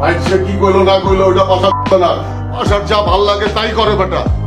মানুষে কি কইলো, না কইলো ওটা কথা না। বাসার যা ভালো লাগে তাই করে বেটা।